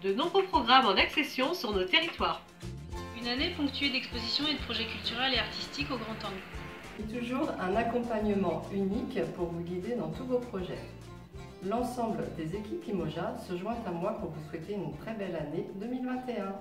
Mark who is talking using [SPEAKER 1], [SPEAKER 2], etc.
[SPEAKER 1] De nombreux programmes en accession sur nos territoires.
[SPEAKER 2] Une année ponctuée d'expositions et de projets culturels et artistiques au grand angle.
[SPEAKER 3] Et toujours un accompagnement unique pour vous guider dans tous vos projets. L'ensemble des équipes Imoja se joint à moi pour vous souhaiter une très belle année 2021.